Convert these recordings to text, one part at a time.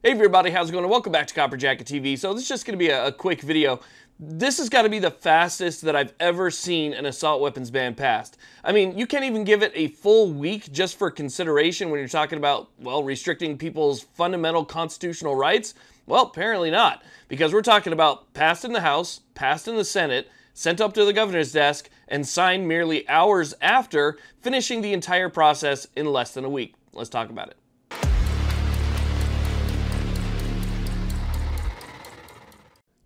Hey everybody, how's it going? Welcome back to Copper Jacket TV. So this is just going to be a, a quick video. This has got to be the fastest that I've ever seen an assault weapons ban passed. I mean, you can't even give it a full week just for consideration when you're talking about, well, restricting people's fundamental constitutional rights. Well, apparently not, because we're talking about passed in the House, passed in the Senate, sent up to the governor's desk, and signed merely hours after, finishing the entire process in less than a week. Let's talk about it.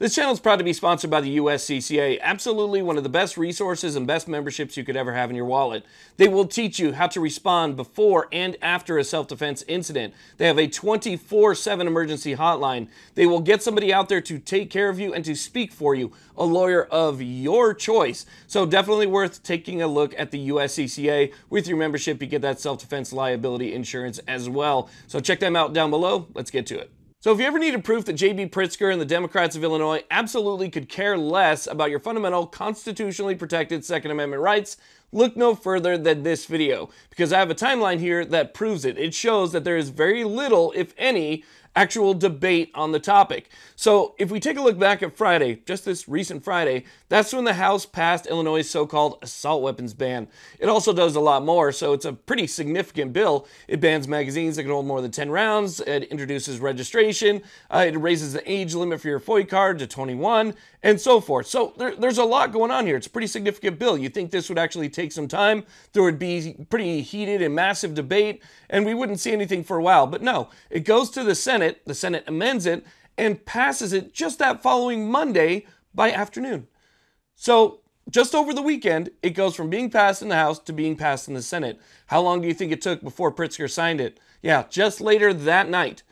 This channel is proud to be sponsored by the USCCA, absolutely one of the best resources and best memberships you could ever have in your wallet. They will teach you how to respond before and after a self-defense incident. They have a 24-7 emergency hotline. They will get somebody out there to take care of you and to speak for you, a lawyer of your choice. So definitely worth taking a look at the USCCA. With your membership, you get that self-defense liability insurance as well. So check them out down below. Let's get to it. So if you ever needed proof that J.B. Pritzker and the Democrats of Illinois absolutely could care less about your fundamental constitutionally protected Second Amendment rights, look no further than this video, because I have a timeline here that proves it. It shows that there is very little, if any, actual debate on the topic. So if we take a look back at Friday, just this recent Friday, that's when the House passed Illinois' so-called assault weapons ban. It also does a lot more, so it's a pretty significant bill. It bans magazines that can hold more than 10 rounds, it introduces registration, uh, it raises the age limit for your FOID card to 21, and so forth. So there, there's a lot going on here. It's a pretty significant bill. You think this would actually take some time? There would be pretty heated and massive debate, and we wouldn't see anything for a while. But no, it goes to the Senate, the Senate amends it, and passes it just that following Monday by afternoon. So just over the weekend, it goes from being passed in the House to being passed in the Senate. How long do you think it took before Pritzker signed it? Yeah, just later that night.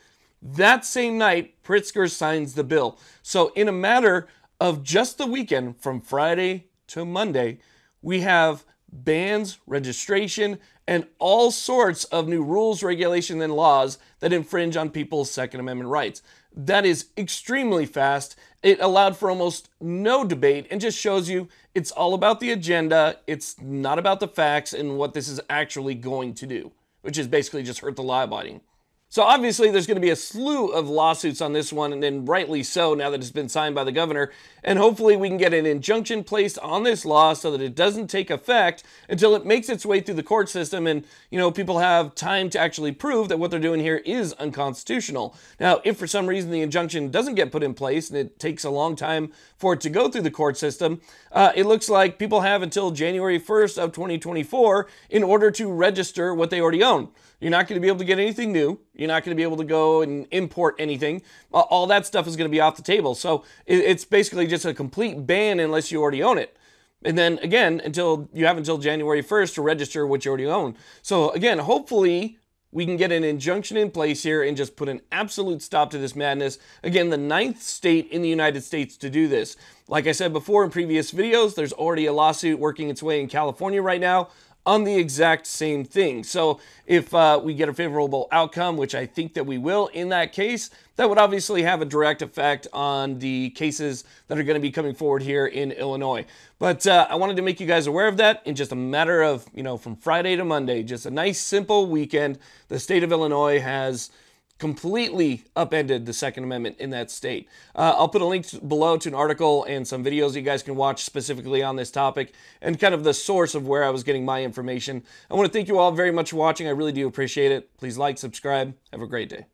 That same night, Pritzker signs the bill. So in a matter of just the weekend, from Friday to Monday, we have bans, registration, and all sorts of new rules, regulations, and laws that infringe on people's Second Amendment rights. That is extremely fast. It allowed for almost no debate and just shows you it's all about the agenda. It's not about the facts and what this is actually going to do, which is basically just hurt the law abiding. So obviously there's going to be a slew of lawsuits on this one, and then rightly so now that it's been signed by the governor. And hopefully we can get an injunction placed on this law so that it doesn't take effect until it makes its way through the court system and, you know, people have time to actually prove that what they're doing here is unconstitutional. Now, if for some reason the injunction doesn't get put in place and it takes a long time for it to go through the court system, uh, it looks like people have until January 1st of 2024 in order to register what they already own. You're not going to be able to get anything new. You're not going to be able to go and import anything. All that stuff is going to be off the table. So it's basically just a complete ban unless you already own it. And then again, until you have until January 1st to register what you already own. So again, hopefully we can get an injunction in place here and just put an absolute stop to this madness. Again, the ninth state in the United States to do this. Like I said before in previous videos, there's already a lawsuit working its way in California right now on the exact same thing. So if uh, we get a favorable outcome, which I think that we will in that case, that would obviously have a direct effect on the cases that are going to be coming forward here in Illinois. But uh, I wanted to make you guys aware of that in just a matter of, you know, from Friday to Monday, just a nice simple weekend. The state of Illinois has completely upended the Second Amendment in that state. Uh, I'll put a link below to an article and some videos you guys can watch specifically on this topic and kind of the source of where I was getting my information. I want to thank you all very much for watching. I really do appreciate it. Please like, subscribe. Have a great day.